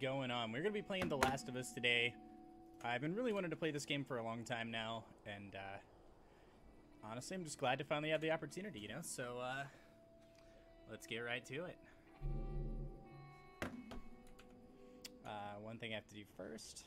going on? We're going to be playing The Last of Us today. I've been really wanting to play this game for a long time now, and uh, honestly, I'm just glad to finally have the opportunity, you know? So, uh, let's get right to it. Uh, one thing I have to do first.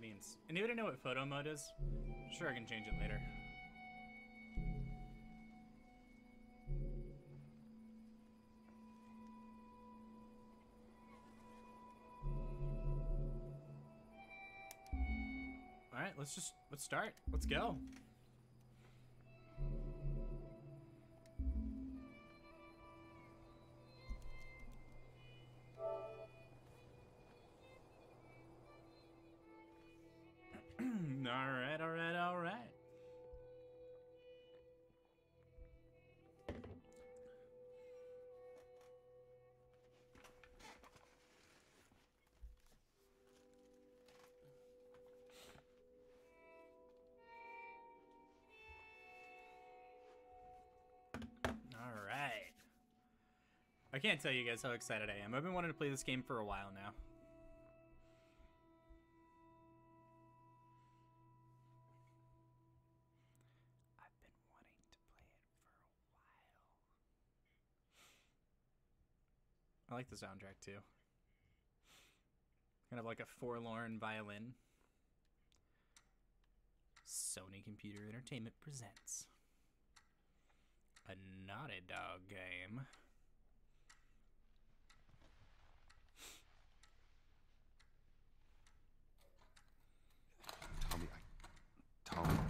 Means. Anybody know what photo mode is? Sure, I can change it later. All right, let's just let's start. Let's go. Can't tell you guys how excited I am. I've been wanting to play this game for a while now. I've been wanting to play it for a while. I like the soundtrack too. Kind of like a forlorn violin. Sony Computer Entertainment presents a Naughty Dog game. Tommy, I,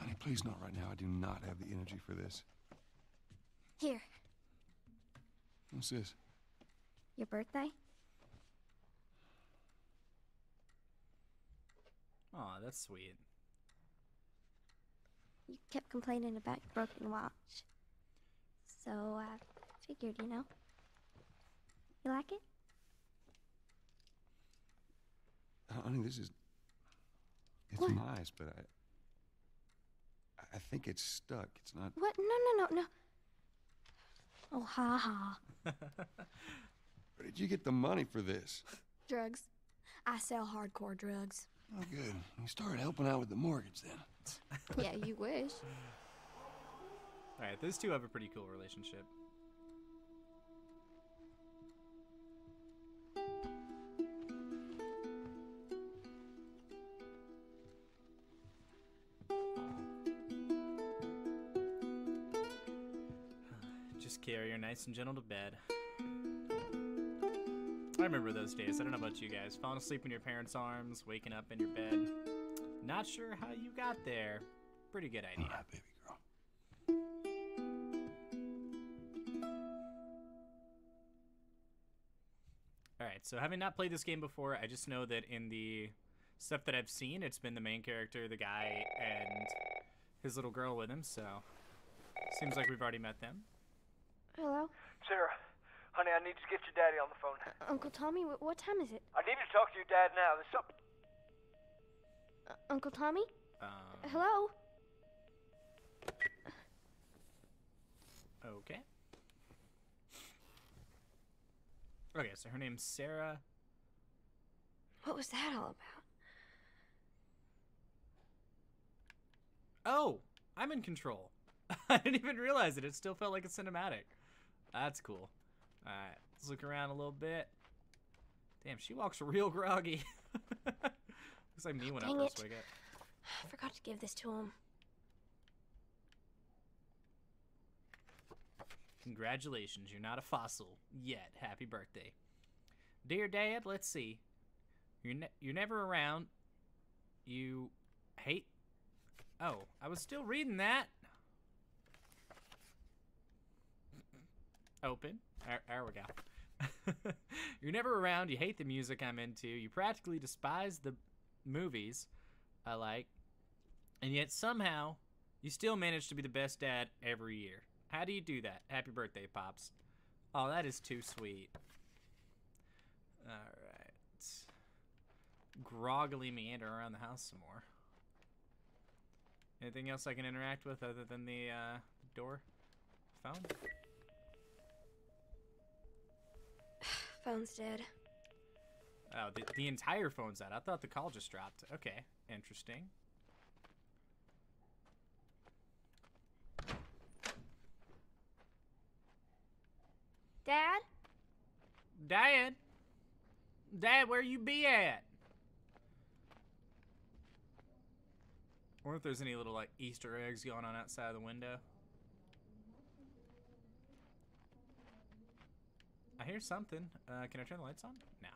Honey, please not right now. I do not have the energy for this. Here, What's this? your birthday? Aw, that's sweet. You kept complaining about your broken watch. So I figured, you know. You like it? Honey, this is. It's What? nice, but I. I think it's stuck. It's not. What? No, no, no, no. Oh, ha ha. Where did you get the money for this? Drugs. I sell hardcore drugs. Oh, good. You started helping out with the mortgage then. yeah, you wish. Alright, those two have a pretty cool relationship. Nice and gentle to bed. I remember those days. I don't know about you guys. Falling asleep in your parents' arms, waking up in your bed. Not sure how you got there. Pretty good idea. right, baby girl. All right, so having not played this game before, I just know that in the stuff that I've seen, it's been the main character, the guy, and his little girl with him. So seems like we've already met them. Hello? Sarah, honey, I need to get your daddy on the phone. Uncle Tommy, wh- what time is it? I need to talk to your dad now. There's something. Uh, Uncle Tommy? Um, Hello? okay. Okay, so her name's Sarah. What was that all about? Oh, I'm in control. I didn't even realize it. It still felt like a cinematic. That's cool. All right, let's look around a little bit. Damn, she walks real groggy. Looks like me when I first wake up. I forgot to give this to him. Congratulations, you're not a fossil yet. Happy birthday. Dear Dad, let's see. You're ne- you're never around. You hate Oh, I was still reading that. Open. There, we go. you're never around. You hate the music I'm into. You practically despise the movies I like. And yet somehow you still manage to be the best dad every year. How do you do that? Happy birthday, Pops. Oh, that is too sweet. Alright. Groggily meander around the house some more. Anything else I can interact with other than the uh, door? Phone? Phone's dead. Oh, the, the entire phone's out. I thought the call just dropped. Okay, interesting. Dad? Dad? Dad, where you be at? I wonder if there's any little like Easter eggs going on outside of the window. I hear something. Uh, can I turn the lights on? No.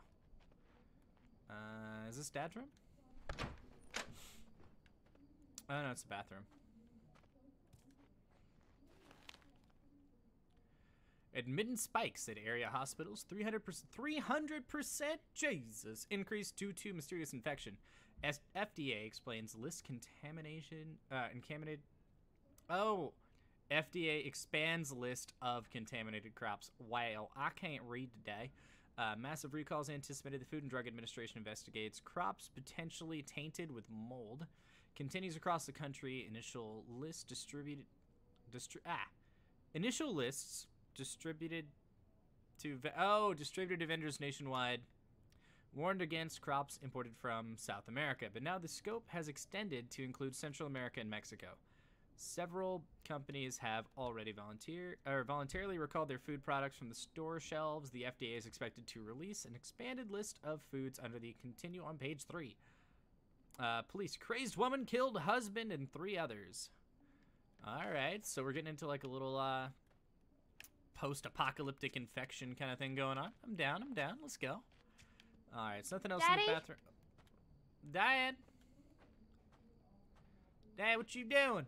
Uh, is this Dad's room? Oh no, it's the bathroom. Admittance spikes at area hospitals. 300%, 300% Jesus increase due to mysterious infection. As FDA explains list contamination, uh, contaminated. Oh, FDA expands list of contaminated crops. Wow, I can't read today. Uh, massive recalls anticipated. The Food and Drug Administration investigates crops potentially tainted with mold. Continues across the country. Initial list distributed. Distri- ah, initial lists distributed to oh distributed to vendors nationwide warned against crops imported from South America, but now the scope has extended to include Central America and Mexico. Several companies have already volunteer or voluntarily recalled their food products from the store shelves. The FDA is expected to release an expanded list of foods under the continue on page three. Uh, police crazed woman killed husband and three others. All right, so we're getting into like a little uh, post-apocalyptic infection kind of thing going on. I'm down. I'm down. Let's go. All right, it's nothing else in the bathroom. Dad. Dad, what you doing?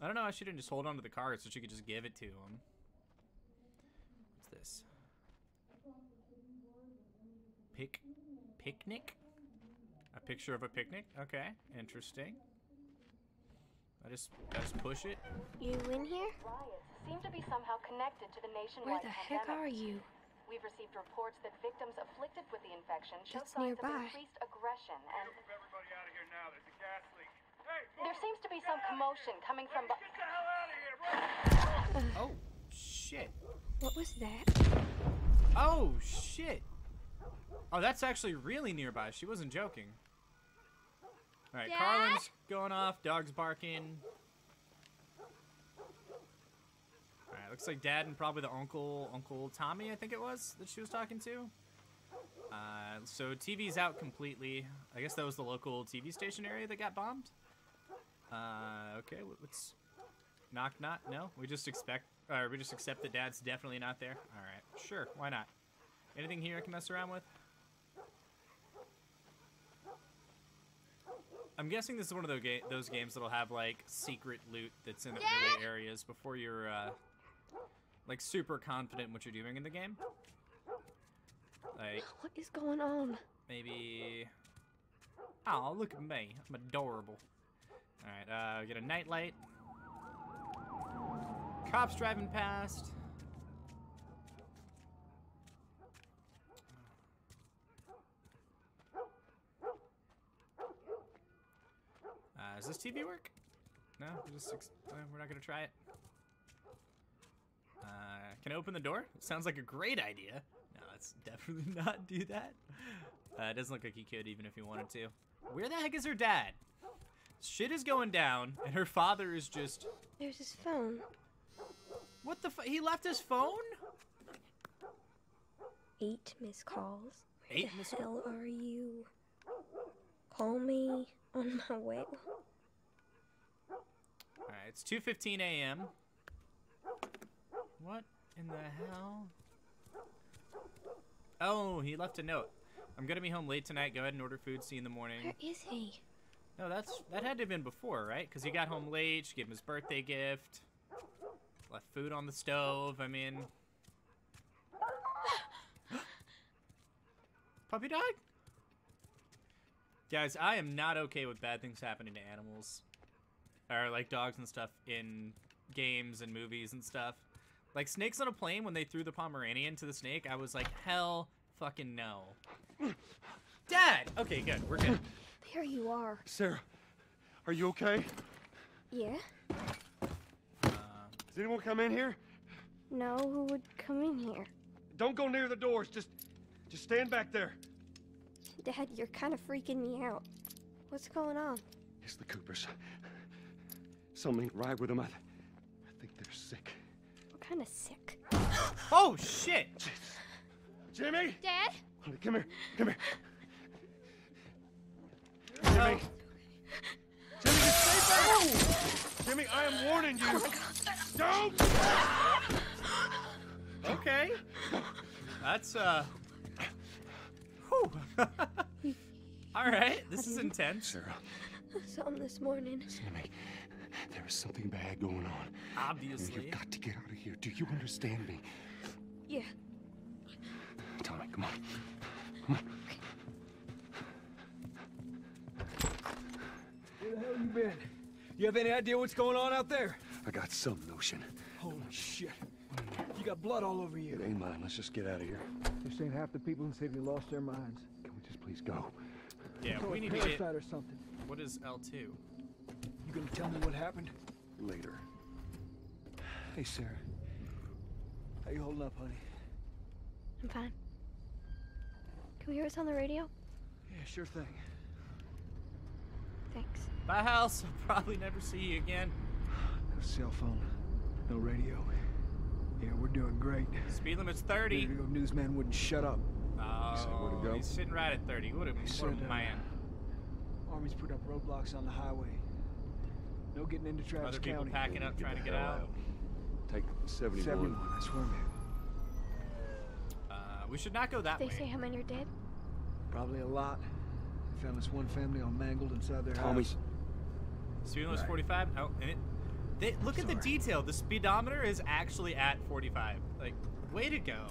I don't know. I shouldn't just hold on to the card so she could just give it to him. What's this? Pic, picnic. A picture of a picnic. Okay, interesting. I just, I just push it. You in here? Riots seem to be somehow connected to the nationwide Where the heck pandemic. are you? We've received reports that victims afflicted with the infection show That's signs nearby. of increased aggression and commotion coming from get the hell out of here! Oh, shit. What was that? Oh, shit. Oh, that's actually really nearby. She wasn't joking. All right, Dad? Carlin's going off. Dog's barking. All right, looks like Dad and probably the uncle, Uncle Tommy, I think it was that she was talking to. Uh, so TV's out completely. I guess that was the local TV station area that got bombed. Uh, okay, what's knock not. No, we just expect, or we just accept that Dad's definitely not there. All right, sure, why not? Anything here I can mess around with? I'm guessing this is one of those, ga- those games that'll have like secret loot that's in the early areas before you're uh, like super confident in what you're doing in the game. Like What is going on? maybe. Oh, look at me! I'm adorable. All right, uh, get a nightlight. Cops driving past. Uh, does this TV work? No, we're just uh, we're not gonna try it. Uh, can I open the door? Sounds like a great idea. No, let's definitely not do that. Uh, it doesn't look like he could, even if he wanted to. Where the heck is her dad? Shit is going down, and her father is just. There's his phone. What the fu- He left his phone? eight missed calls. Where Eight the missed hell are you? Call me on my way. All right, it's 2:15 a.m. What in the hell? Oh, he left a note. I'm gonna be home late tonight. Go ahead and order food. See you in the morning. Where is he? No, that's that had to have been before, right? Because he got home late. She gave him his birthday gift. Left food on the stove. I mean, puppy dog? Guys, I am not okay with bad things happening to animals, or like dogs and stuff in games and movies and stuff. Like snakes on a plane when they threw the Pomeranian to the snake, I was like, hell, fucking no. Dad. Okay, good. We're good. There you are. Sarah, are you okay? Yeah? Uh, does anyone come in here? No, who would come in here? Don't go near the doors. Just, just stand back there. Dad, you're kind of freaking me out. What's going on? It's the Coopers. Something ain't right with them. I, th- I think they're sick. What kind of sick? Oh shit! Jimmy! Dad? Come here. Come here. Oh, Jimmy, just stay back. Jimmy, I am warning you. Don't. okay. That's uh. Whew. All right, this is intense. Sarah, I saw him this morning. listen to me. There is something bad going on. And Obviously. you've got to get out of here. Do you understand me? Yeah. Tommy, come on. Come the hell you been? You have any idea what's going on out there? I got some notion. Holy shit. You got blood all over It you. ain't mine. Let's just get out of here. This ain't half the people in the city lost their minds. Can we just please go? Yeah, we need to get. parasite or something. What is L two? You gonna tell me what happened? Later. Hey, Sarah. How you holding up, honey? I'm fine. Can we hear us on the radio? Yeah, sure thing. Thanks. Bye, house. I'll probably never see you again. No cell phone, no radio. Yeah, we're doing great. Speed limit's 30. Radio newsman wouldn't shut up. said where Oh, go? he's sitting right at 30. What a, He what said, a uh, man. Army's put up roadblocks on the highway. No getting into Travis Other people County. packing up, trying to get hell out. Take 71. 71, I swear, at. Uh, we should not go that They way. They say how many are dead? Probably a lot. They found this one family all mangled inside their Tommy, house. Speed limit's Right. 45. Oh, and it. They, look at the detail. The speedometer is actually at 45. Like, way to go.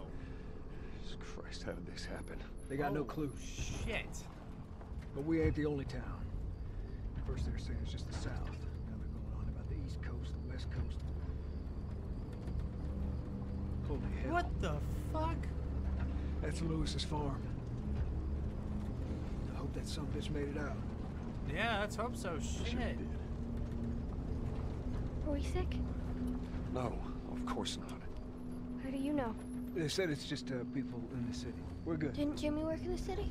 Jesus Christ, how did this happen? They got no Oh, clue. Shit. But we ain't the only town. First they're saying it's just the south. Now they're going on about the east coast, the west coast. Holy hell. What the fuck? That's Lewis's farm. I hope that some bitch made it out. Yeah, let's hope so. Shit. Are we sick? No, of course not. How do you know? They said it's just uh, people in the city. We're good. Didn't Jimmy work in the city?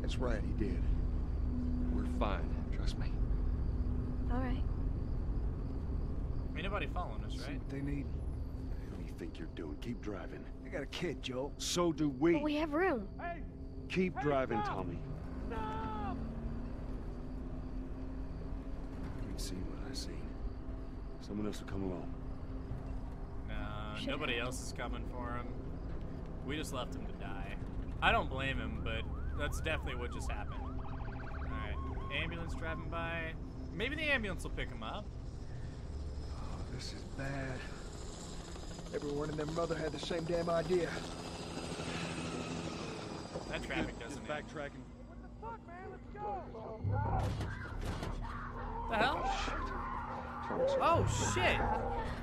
That's right, he did. We're fine, trust me. All right. Ain't nobody following us, See right? what they need. What do you think you're doing? Keep driving. They got a kid, Joel. So do we. But we have room. Hey, Keep driving, Tommy. stop! You've seen what I seen. Someone else will come along. No, Shit nobody else is coming for him. We just left him to die. I don't blame him, but that's definitely what just happened. Alright, ambulance driving by. Maybe the ambulance will pick him up. Oh, this is bad. Everyone and their mother had the same damn idea. That traffic doesn't. end. backtracking. Fuck, man, let's go! The hell? Oh, Tommy, Oh shit!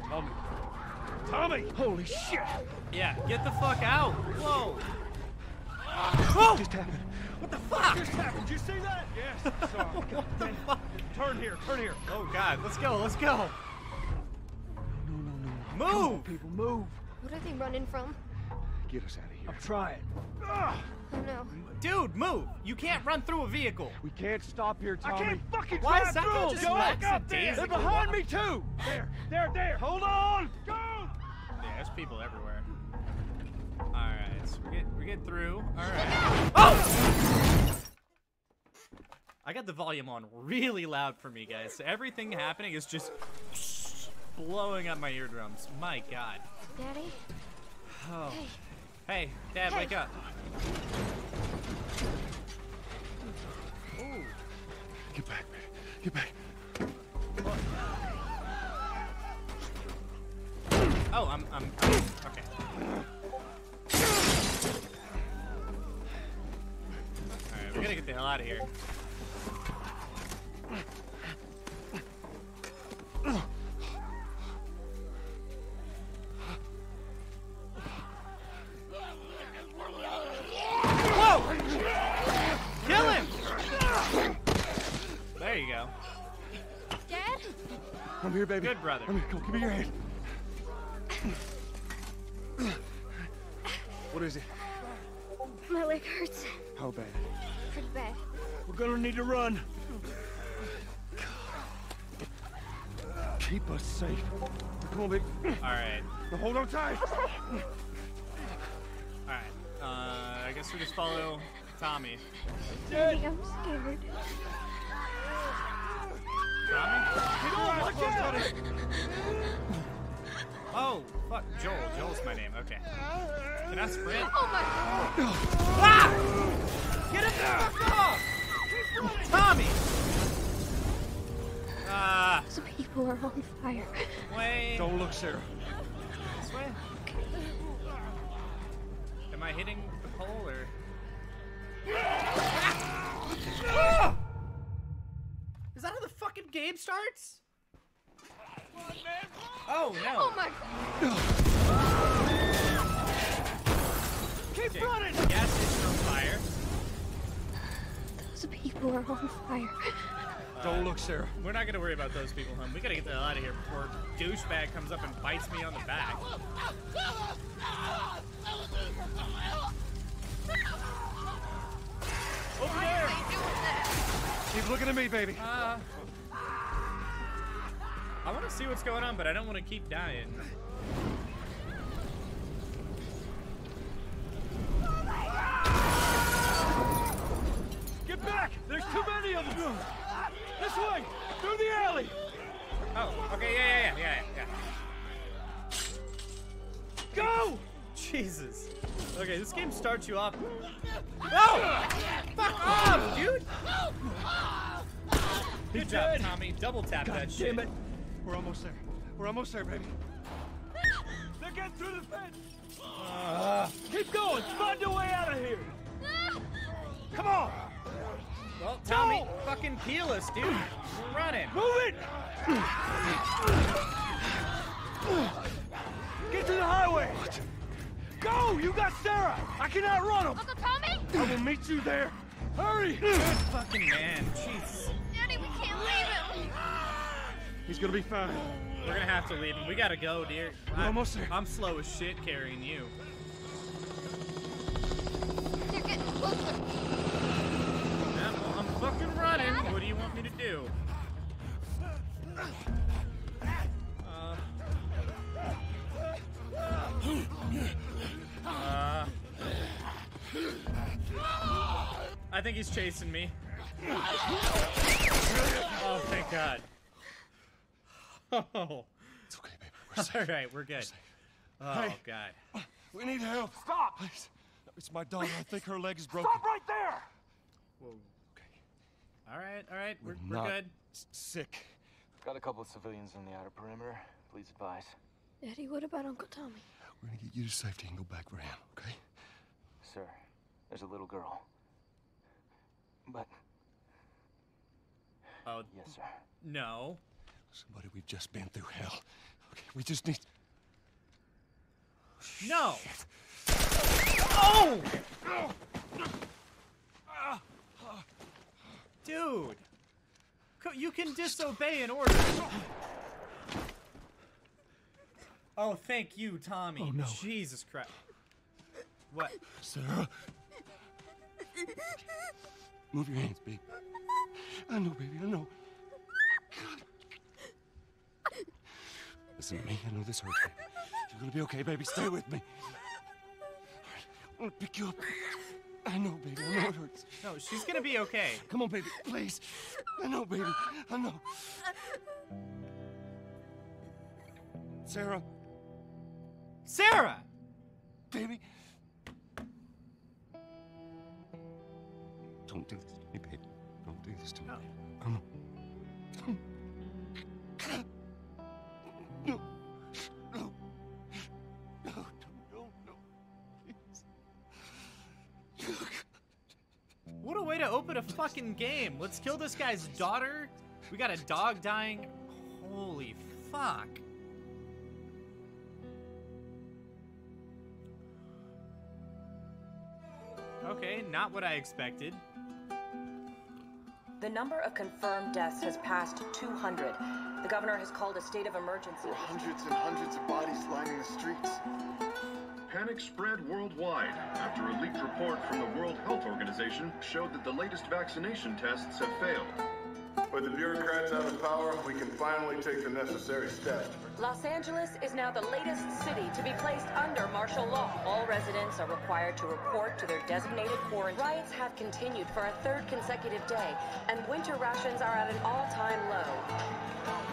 Tommy. Tommy! Holy shit! Yeah, get the fuck out! Whoa! Whoa! Just happened. What the fuck? Just happened? Did you see that? Yes, I saw it. What the fuck? Turn here, turn here. Oh god, let's go, let's go! No, no, no. Come on, Move! people, move. What are they running from? Get us out of here. I'm trying. Ah! Oh no. Dude, move! You can't run through a vehicle! We can't stop here, Tommy. I can't fucking Why drive is that through! not just Go back up there! lackadaisical? They're behind me too! There, there, there! Hold on! Go! Yeah, there's people everywhere. Alright. We get through. All right. Oh! I got the volume on really loud for me, guys. So everything happening is just blowing up my eardrums. My God. Daddy? Oh. Hey, Dad, wake up. Ooh. Get back, man. Get back. Oh, I'm, I'm, I'm okay. Alright, we gotta get the hell out of here. I'm here, baby. Good brother. I'm here. Come give me your hand. What is it? My leg hurts How bad? pretty bad. We're gonna need to run. Keep us safe. Come on, big. Alright. Now hold on tight. Alright. Uh, I guess we just follow Tommy. Daddy, I'm scared. Tommy? Watch out! Oh, fuck. Joel. Joel's my name. Okay. Can I sprint? Oh my Ah! Get it the fuck off! Tommy! Ah, Some people are on fire. Wait. Don't look, Sarah. This way? Am I hitting the pole or? Game starts? Oh no! Oh my Keep running! Gas station on fire. Those people are on fire. Don't look, Sarah. We're not gonna worry about those people, hon. We gotta get the hell out of here before douchebag comes up and bites me on the back. Over there! Keep looking at me, baby. Uh, I want to see what's going on, but I don't want to keep dying. Get back! There's too many of them! This way! Through the alley! Oh, okay, yeah, yeah, yeah, yeah, yeah. Go! Jesus. Okay, this game starts you off. No! Fuck off, dude! Good job, dead. Tommy. Double tap God that shit. damn it! We're almost there. We're almost there, baby. They're getting through the fence! Ah. Keep going! Find your way out of here! Come on! Well, Tommy, fucking peel us, dude. We're running. Move it! Get to the highway! Go! You got Sarah! I cannot run them! Uncle Tommy? I will meet you there! Hurry! Good Fucking man, jeez. Daddy, we can't leave him. He's gonna be fine. We're gonna have to leave him. We gotta go, dear. We're almost there. I'm slow as shit carrying you. They're getting closer. Yeah, well, I'm fucking running. What do you want me to do? Uh, uh, I think he's chasing me. Oh, thank God. Oh, It's okay, baby. We're safe. all right, we're good. Oh Hey. God. We need help. Stop! Please. It's my daughter. I think her leg is broken. Stop right there! Whoa. Okay. All right, all right, we're, We're we're good. sick. Got a couple of civilians on the outer perimeter. Please advise. Daddy, what about Uncle Tommy? We're gonna get you to safety and go back for him, okay? Sir, there's a little girl. But, Oh yes, sir. no. Somebody, we've just been through hell. Okay, we just need. No. Oh! Dude. You can disobey an order. Oh, thank you, Tommy. Oh, no. Jesus Christ. What? Sarah. Move your hands, baby. I know, baby. I know. Listen to me. I know this hurts. You're gonna be okay, baby. Stay with me. Right. I'm gonna pick you up. I know, baby. I know it hurts. No, she's gonna be okay. Come on, baby. Please. I know, baby. I know. Sarah, Sarah! baby. Don't do this to me, baby. Don't do this to me. No. Come on. Fucking game. Let's kill this guy's daughter. We got a dog dying. Holy fuck. Okay, not what I expected. The number of confirmed deaths has passed 200. The governor has called a state of emergency. There are hundreds and hundreds of bodies lining the streets. Panic spread worldwide after a leaked report from the World Health Organization showed that the latest vaccination tests have failed. With the bureaucrats out of power, we can finally take the necessary steps. Los Angeles is now the latest city to be placed under martial law. All residents are required to report to their designated quarantine. Riots have continued for a third consecutive day, and winter rations are at an all-time low.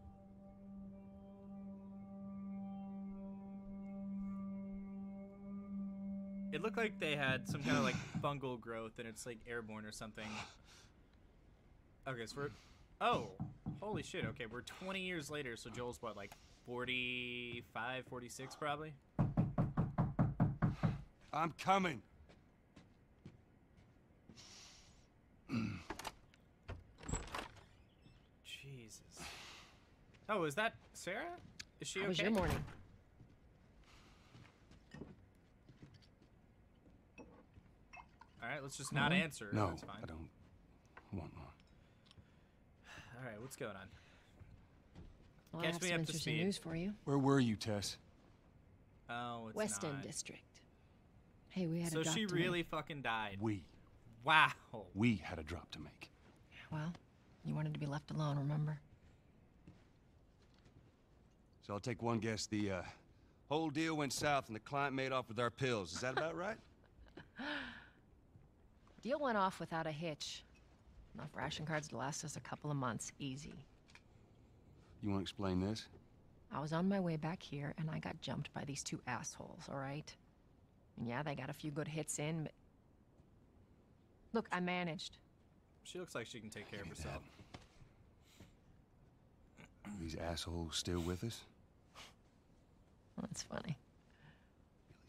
It looked like they had some kind of like fungal growth and it's like airborne or something. Okay, so we're Oh, holy shit. Okay, we're 20 years later, so Joel's what like 45, 46 probably? I'm coming. Jesus. Oh, is that Sarah? Is she How okay? was your morning? All right, let's just not answer. No, That's fine. I don't want one. All right, what's going on? Well, I have me some up to interesting speed. news for you. Where were you, Tess? Oh, it's West End not. District. Hey, we had So a drop So she to really make. fucking died. We. Wow. We had a drop to make. Well, you wanted to be left alone, remember? So I'll take one guess. The uh, whole deal went south and the client made off with our pills. Is that about right? Deal went off without a hitch. Enough ration cards to last us a couple of months, easy. You want to explain this? I was on my way back here and I got jumped by these two assholes, all right? And yeah, they got a few good hits in, but. Look, I managed. She looks like she can take care of herself. These assholes still with us? That's funny.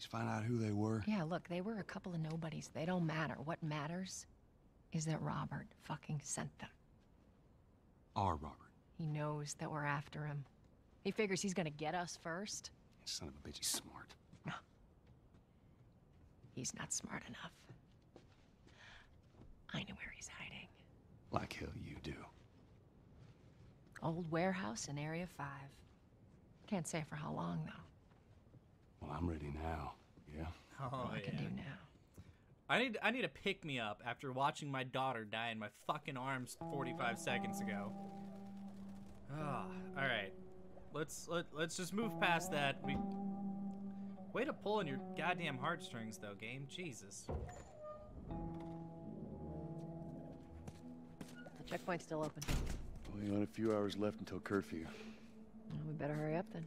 Least find out who they were. Yeah, look, they were a couple of nobodies. They don't matter. What matters is that Robert fucking sent them. Our Robert. He knows that we're after him. He figures he's gonna get us first. Son of a bitch, he's smart. No. He's not smart enough. I know where he's hiding. Like hell you do. Old warehouse in Area 5. Can't say for how long, though. Well, I'm ready now. Yeah? Oh, I can yeah. do now. I need I need a pick me up after watching my daughter die in my fucking arms 45 seconds ago. Ah, all right. Let's let, let's just move past that. We Way to pull on your goddamn heartstrings though, game. Jesus. The checkpoint's still open. Only got a few hours left until curfew. Well, we better hurry up then.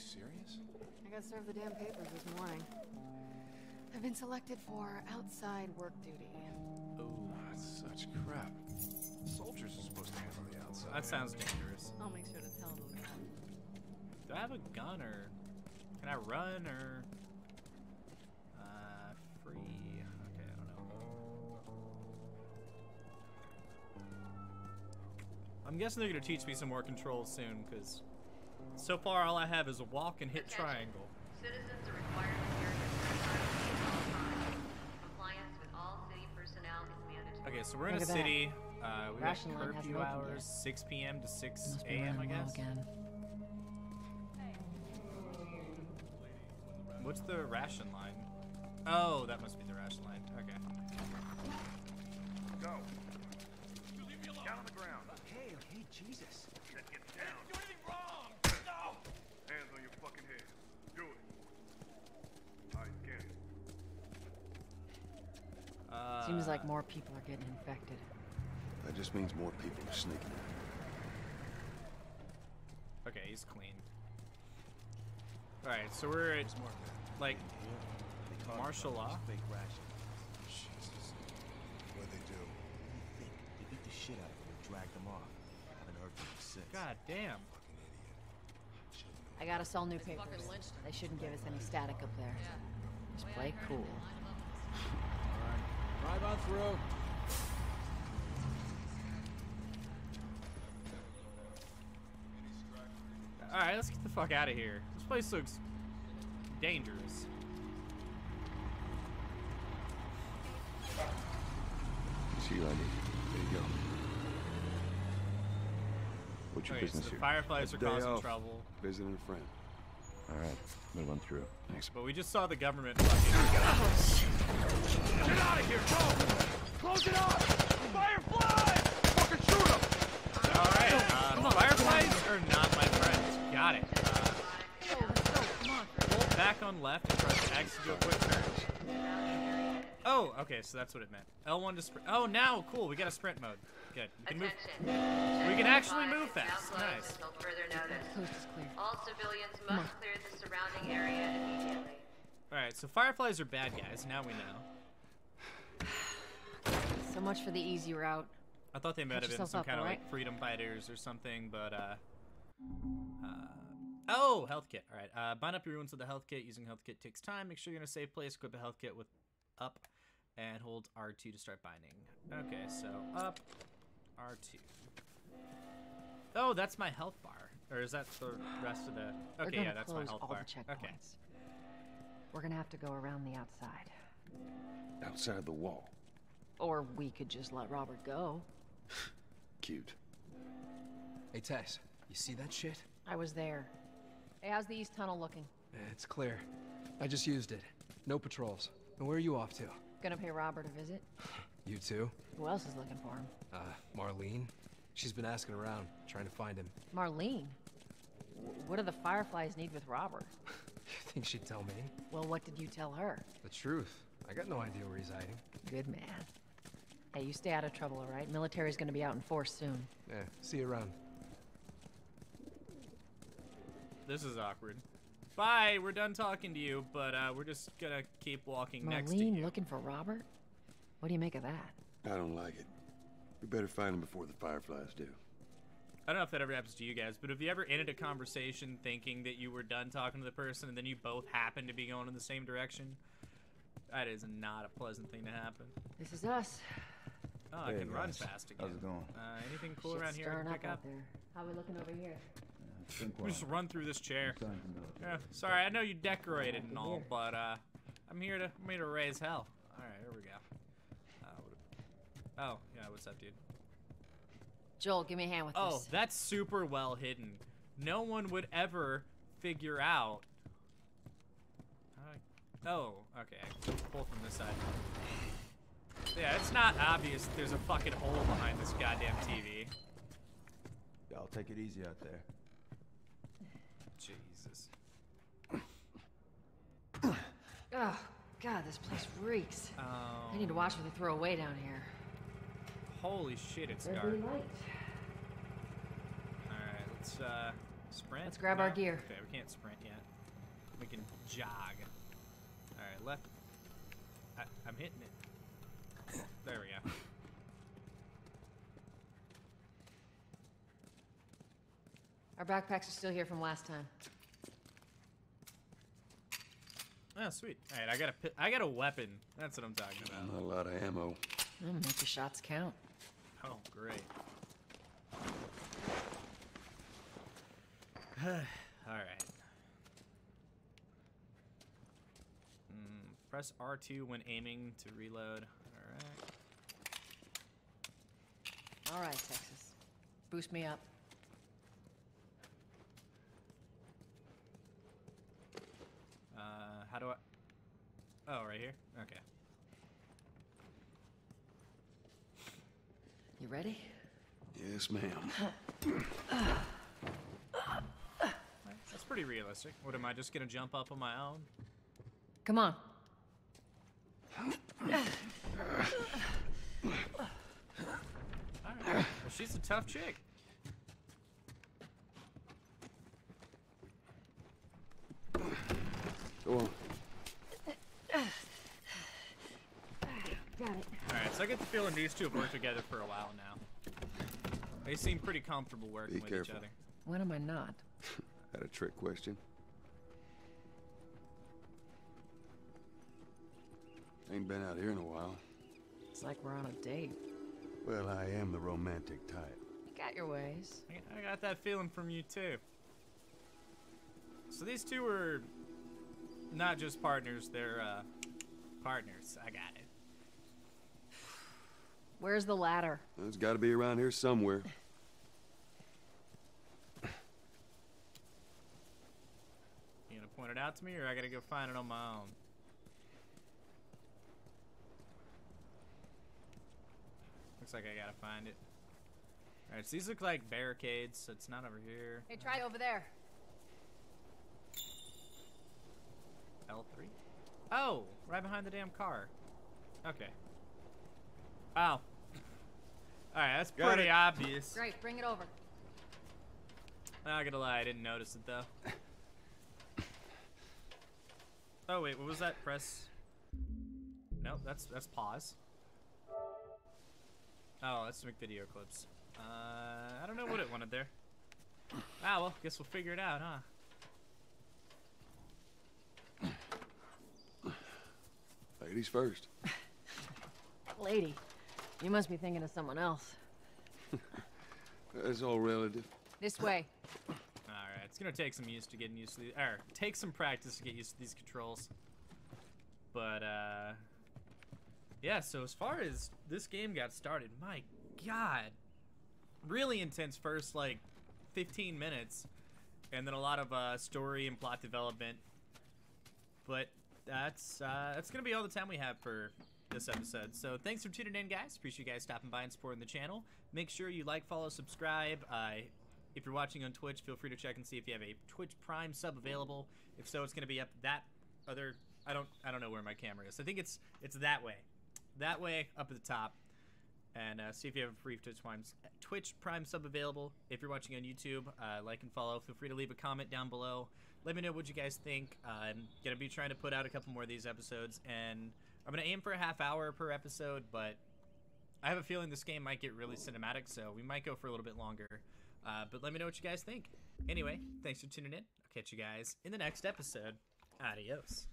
Wait, are you serious? I got served the damn papers this morning. I've been selected for outside work duty. Oh, that's such crap. Soldiers are supposed to handle the outside. That sounds dangerous. I'll make sure to tell them that. Do I have a gun or can I run or uh free? Okay, I don't know. I'm guessing they're gonna teach me some more controls soon, because so far all I have is a walk and hit triangle. Citizens are required to carry a certified all time. Comply Okay, so we're in Look a city. Uh, we Ration have line hasn't curfew opened hours, 6 p.m. to 6 a.m. I guess. again. What's the ration line? Oh, that must be the ration line. Okay. Go. Down on the ground. Hey, hey, Jesus. Get down. Do anything wrong! No! Hands on your fucking head. Do it. Alright, scan it. Uh, Seems like more people are getting infected. That just means more people are sneaking. Okay, he's clean. Alright, so we're at, like, martial law? Fake ration. Jesus. What'd they do? What do you think? They beat the shit out of them and dragged them off. I Haven't heard from them since. God damn. I gotta sell new papers. They shouldn't give us any static up there. Just play cool. Drive on through. Alright, let's get the fuck out of here. This place looks dangerous. See you, Andy. There you go. What's your Okay, business so the here? Fireflies A are causing off. trouble. Visiting a friend. All right, move on through. Thanks. But we just saw the government fucking. Get out of here, go! Close it up! Firefly! Fucking shoot him! Alright, uh, Fireflies are not my friends. Got it. Uh, hold back on left X to do a quick turn. Oh, okay, so that's what it meant. L1 to sprint. Oh, now, cool, we got a sprint mode. Good. We can move. We can actually move fast. Nice. All civilians must clear the surrounding area immediately. Alright, so Fireflies are bad guys. Now we know. So much for the easy route. I thought they might Catch have been some up, kind of alright? like freedom fighters or something, but uh, uh oh, health kit. All right, uh, bind up your wounds with a health kit. Using health kit takes time. Make sure you're in a safe place. Equip a health kit with up, and hold R2 to start binding. Okay, so up, R2. Oh, that's my health bar, or is that the rest of the? Okay, yeah, that's my health bar. the. Okay. We're gonna have to go around the outside. Outside the wall. Or we could just let Robert go. Cute. Hey, Tess, you see that shit? I was there. Hey, how's the east tunnel looking? It's clear. I just used it. No patrols. And where are you off to? Gonna pay Robert a visit? You too? Who else is looking for him? Uh, Marlene? She's been asking around, trying to find him. Marlene? W- what do the Fireflies need with Robert? You think she'd tell me? Well, what did you tell her? The truth. I got no idea where he's hiding. Good man. Hey, you stay out of trouble, all right? Military's gonna be out in force soon. Yeah, see you around. This is awkward. Bye. We're done talking to you, but uh, we're just gonna keep walking next to you. Marlene looking for Robert? What do you make of that? I don't like it. We better find him before the Fireflies do. I don't know if that ever happens to you guys, but have you ever ended a conversation thinking that you were done talking to the person and then you both happen to be going in the same direction? That is not a pleasant thing to happen. This is us. Oh, I Hey, can run guys. fast again. How's it going? Uh, anything cool Shit's around here I stirring up pick up? there. How we looking over here? We just run through this chair. Yeah, sorry, I know you decorated and all, but uh, I'm here to I'm here to raise hell. All right, here we go. Uh, what- oh, yeah, what's up, dude? Joel, give me a hand with Oh, this. Oh, that's super well hidden. No one would ever figure out. How I- Oh, okay. I pull from this side. Yeah, it's not obvious there's a fucking hole behind this goddamn TV. Y'all take it easy out there. Jesus. Oh, God, this place reeks. Oh. I need to um, watch what they throw away down here. Holy shit, it's dark. Alright, let's uh sprint. Let's grab our gear. Okay, we can't sprint yet. We can jog. Alright, left. I, I'm hitting it. There we go. Our backpacks are still here from last time. Oh, sweet. Alright, I got a I got a weapon. That's what I'm talking about. Not a lot of ammo. Mm, make your shots count. Oh, great. Alright. Mm, press R2 when aiming to reload. Alright. All right, Texas. Boost me up. Uh, how do I? Oh, right here. Okay. Ready? Yes, ma'am. That's pretty realistic. What am I just gonna jump up on my own? Come on. Alright. Well, she's a tough chick. Go on. Got it. Alright, so I get the feeling these two have worked together for a while now. They seem pretty comfortable working Be with careful. each other. When am I not? Had a trick question. Ain't been out here in a while. It's like we're on a date. Well, I am the romantic type. You got your ways. I- I got that feeling from you too. So these two are not just partners, they're uh partners. I got it. Where's the ladder? It's got to be around here somewhere. You gonna point it out to me or I gotta go find it on my own? Looks like I gotta find it. Alright, so these look like barricades, so it's not over here. Hey, try over there. L3? Oh, right behind the damn car. Okay. Wow. Alright, that's Got pretty it. obvious. Great, bring it over. Not gonna lie, I didn't notice it though. Oh wait, what was that? Press. Nope, that's that's pause. Oh, let's make video clips. Uh, I don't know what it wanted there. Ah, well, guess we'll figure it out, huh? Ladies first. Lady, you must be thinking of someone else. That's all relative. This way. Alright, it's gonna take some use to getting used to these, or take some practice to get used to these controls. But, uh, yeah, so as far as this game got started, my god, really intense first, like, 15 minutes, and then a lot of, uh, story and plot development. But that's, uh, that's gonna be all the time we have for this episode. So thanks for tuning in, guys. Appreciate you guys stopping by and supporting the channel. Make sure you like, follow, subscribe. Uh, if you're watching on Twitch, feel free to check and see if you have a Twitch Prime sub available. If so, it's going to be up that other. I don't. I don't know where my camera is. I think it's it's that way, that way up at the top. And uh, see if you have a free Twitch Prime Twitch Prime sub available. If you're watching on YouTube, uh, like and follow. Feel free to leave a comment down below. Let me know what you guys think. Uh, I'm gonna be trying to put out a couple more of these episodes, and I'm gonna aim for a half hour per episode, but I have a feeling this game might get really cinematic, so we might go for a little bit longer. Uh, but let me know what you guys think. Anyway, thanks for tuning in. I'll catch you guys in the next episode. Adios.